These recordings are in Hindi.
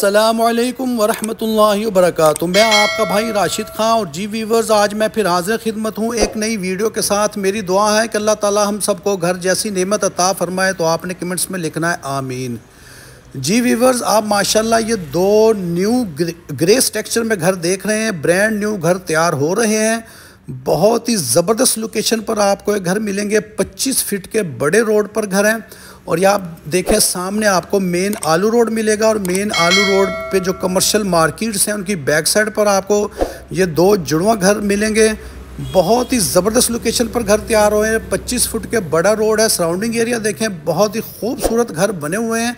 असलकम वरहमल वबरक मैं आपका भाई राशिद ख़ान और जी वीवर्स आज मैं फिर हाजिर खिदमत हूँ एक नई वीडियो के साथ। मेरी दुआ है कि अल्लाह ताला हम सबको घर जैसी नेमत अता फ़रमाए तो आपने कमेंट्स में लिखना है आमीन। जी वीवर्स आप माशाल्लाह ये दो न्यू ग्रे स्ट्रक्चर में घर देख रहे हैं ब्रांड न्यू घर तैयार हो रहे हैं। बहुत ही ज़बरदस्त लोकेशन पर आपको एक घर मिलेंगे। 25 फीट के बड़े रोड पर घर हैं। और ये आप देखें, सामने आपको मेन आलू रोड मिलेगा और मेन आलू रोड पे जो कमर्शियल मार्केट्स हैं, उनकी बैक साइड पर आपको ये दो जुड़वा घर मिलेंगे। बहुत ही ज़बरदस्त लोकेशन पर घर तैयार हुए हैं। पच्चीस फुट के बड़ा रोड है सराउंडिंग एरिया देखें, बहुत ही खूबसूरत घर बने हुए हैं।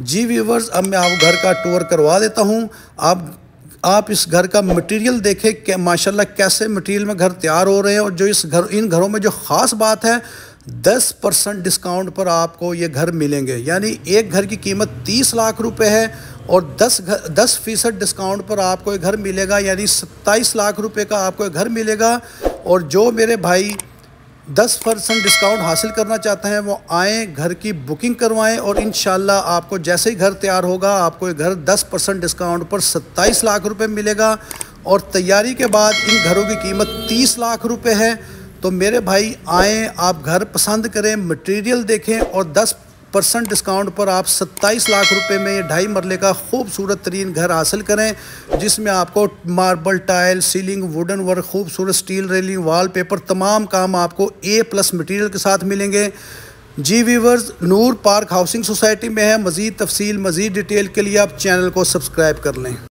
जी व्यूवर्स अब मैं आप घर का टूर करवा देता हूँ। आप आप इस घर का मटेरियल देखें, कि, माशाल्लाह कैसे मटेरियल में घर तैयार हो रहे हैं और जो इस घर, इन घरों में जो ख़ास बात है दस परसेंट डिस्काउंट पर आपको ये घर मिलेंगे। यानी एक घर की कीमत तीस लाख रुपए है और दस घर दस फ़ीसद डिस्काउंट पर आपको ये घर मिलेगा। यानी सत्ताईस लाख रुपए का आपको एक घर मिलेगा और जो मेरे भाई दस परसेंट डिस्काउंट हासिल करना चाहते हैं, वो आएँ, घर की बुकिंग करवाएँ और इन आपको जैसे ही घर तैयार होगा, आपको ये घर दस परसेंट डिस्काउंट पर सत्ताईस लाख रुपये मिलेगा। और तैयारी के बाद इन घरों की कीमत तीस लाख रुपये है तो मेरे भाई आएँ, आप घर पसंद करें मटेरियल देखें और 10 परसेंट डिस्काउंट पर आप 27 लाख रुपए में ये ढाई मरले का खूबसूरत तरीन घर हासिल करें, जिसमें आपको marble tile ceiling wooden work खूबसूरत स्टील रेलिंग वाल पेपर तमाम काम आपको ए प्लस मटीरियल के साथ मिलेंगे। जी weavers Noor park housing society में है। मज़ीद तफसील, मज़ीद डिटेल के लिए आप चैनल को सब्सक्राइब कर लें।